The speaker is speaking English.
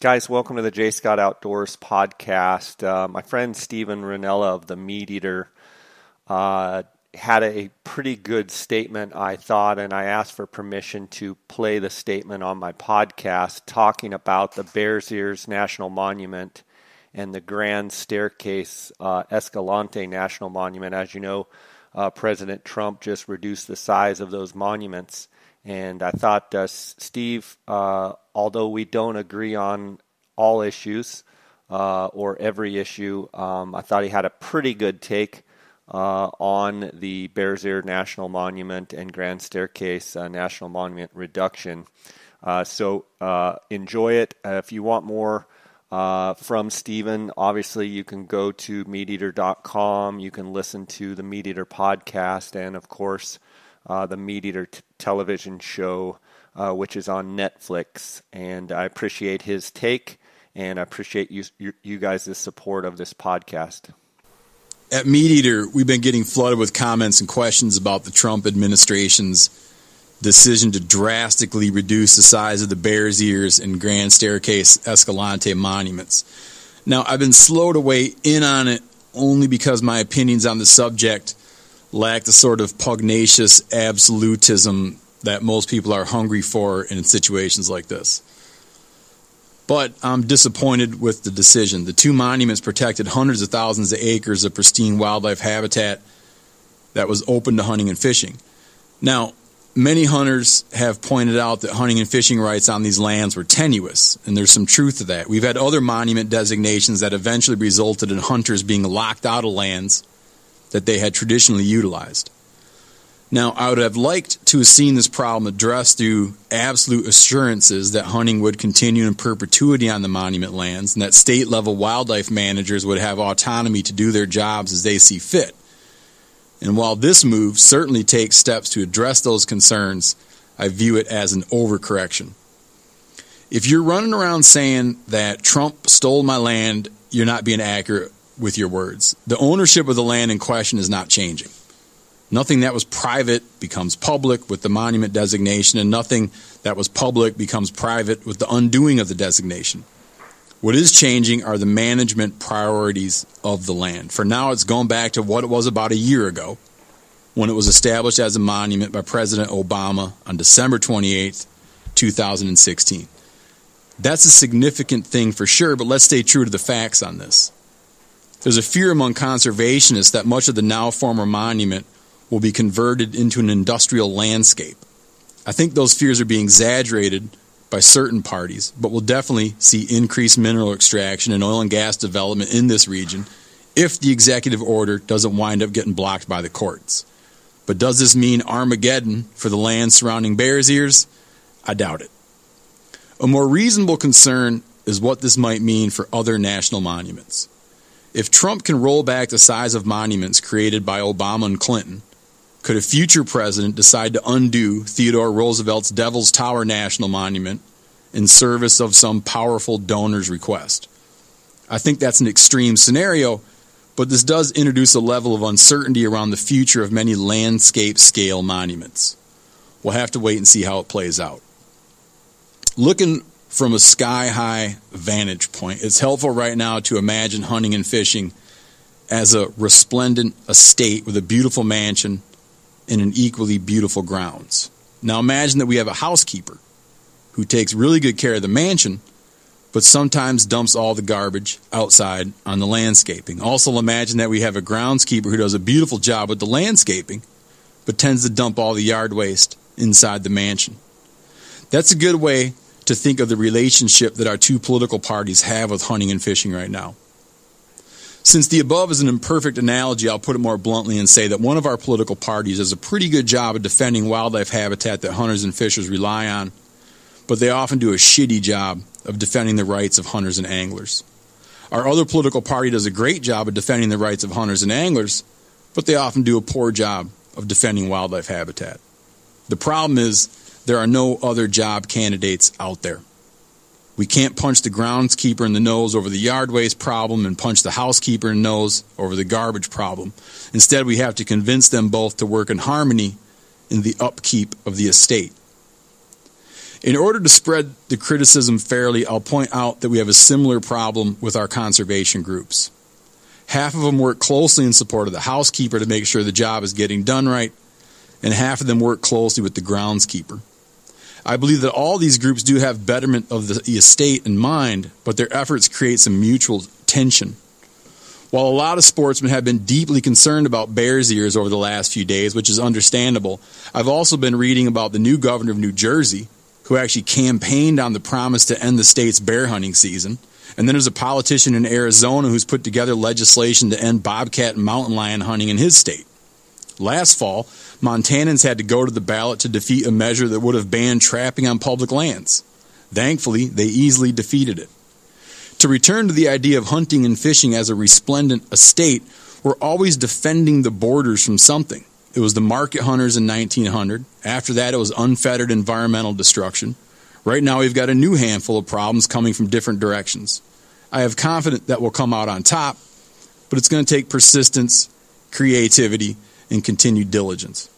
Guys, welcome to the Jay Scott Outdoors podcast. Uh, my friend Steven Rinella of the Meat Eater uh, had a pretty good statement, I thought, and I asked for permission to play the statement on my podcast talking about the Bears Ears National Monument and the Grand Staircase uh, Escalante National Monument. As you know, uh, President Trump just reduced the size of those monuments. And I thought, uh, Steve, uh, although we don't agree on all issues uh, or every issue, um, I thought he had a pretty good take uh, on the Bears Ear National Monument and Grand Staircase uh, National Monument reduction. So enjoy it. if you want more from Steven, obviously you can go to meateater.com. You can listen to the Meat Eater podcast and, of course, uh, the Meat Eater t- television show, uh, which is on Netflix. And I appreciate his take, and I appreciate you, you, you guys' support of this podcast. At Meat Eater, we've been getting flooded with comments and questions about the Trump administration's decision to drastically reduce the size of the Bears Ears and Grand Staircase Escalante monuments. Now, I've been slow to weigh in on it only because my opinions on the subject lack the sort of pugnacious absolutism that most people are hungry for in situations like this. But I'm disappointed with the decision. The two monuments protected hundreds of thousands of acres of pristine wildlife habitat that was open to hunting and fishing. Now, many hunters have pointed out that hunting and fishing rights on these lands were tenuous, and there's some truth to that. We've had other monument designations that eventually resulted in hunters being locked out of lands that they had traditionally utilized. Now, I would have liked to have seen this problem addressed through absolute assurances that hunting would continue in perpetuity on the monument lands and that state level wildlife managers would have autonomy to do their jobs as they see fit. And while this move certainly takes steps to address those concerns, I view it as an overcorrection. If you're running around saying that Trump stole my land, you're not being accurate with your words. The ownership of the land in question is not changing. Nothing that was private becomes public with the monument designation, and nothing that was public becomes private with the undoing of the designation. What is changing are the management priorities of the land. For now, it's going back to what it was about a year ago when it was established as a monument by President Obama on December 28, 2016. That's a significant thing for sure, but let's stay true to the facts on this. There's a fear among conservationists that much of the now former monument will be converted into an industrial landscape. I think those fears are being exaggerated by certain parties, but we'll definitely see increased mineral extraction and oil and gas development in this region if the executive order doesn't wind up getting blocked by the courts. But does this mean Armageddon for the land surrounding Bears Ears? I doubt it. A more reasonable concern is what this might mean for other national monuments. If Trump can roll back the size of monuments created by Obama and Clinton, could a future president decide to undo Theodore Roosevelt's Devil's Tower National Monument in service of some powerful donor's request? I think that's an extreme scenario, but this does introduce a level of uncertainty around the future of many landscape scale monuments. We'll have to wait and see how it plays out. Looking from a sky high vantage point. It's helpful right now to imagine hunting and fishing as a resplendent estate with a beautiful mansion and an equally beautiful grounds. Now imagine that we have a housekeeper who takes really good care of the mansion, but sometimes dumps all the garbage outside on the landscaping. Also imagine that we have a groundskeeper who does a beautiful job with the landscaping, but tends to dump all the yard waste inside the mansion. That's a good way to think of the relationship that our two political parties have with hunting and fishing right now. Since the above is an imperfect analogy, I'll put it more bluntly and say that one of our political parties does a pretty good job of defending wildlife habitat that hunters and fishers rely on, but they often do a shitty job of defending the rights of hunters and anglers. Our other political party does a great job of defending the rights of hunters and anglers, but they often do a poor job of defending wildlife habitat. The problem is there are no other job candidates out there. We can't punch the groundskeeper in the nose over the yard waste problem and punch the housekeeper in the nose over the garbage problem. Instead, we have to convince them both to work in harmony in the upkeep of the estate. In order to spread the criticism fairly, I'll point out that we have a similar problem with our conservation groups. Half of them work closely in support of the housekeeper to make sure the job is getting done right, and half of them work closely with the groundskeeper. I believe that all these groups do have betterment of the estate in mind, but their efforts create some mutual tension. While a lot of sportsmen have been deeply concerned about Bears Ears over the last few days, which is understandable, I've also been reading about the new governor of New Jersey, who actually campaigned on the promise to end the state's bear hunting season. And then there's a politician in Arizona who's put together legislation to end bobcat and mountain lion hunting in his state. Last fall, Montanans had to go to the ballot to defeat a measure that would have banned trapping on public lands. Thankfully, they easily defeated it. To return to the idea of hunting and fishing as a resplendent estate, we're always defending the borders from something. It was the market hunters in 1900. After that, it was unfettered environmental destruction. Right now, we've got a new handful of problems coming from different directions. I have confidence that we'll come out on top, but it's going to take persistence, creativity, and continued diligence.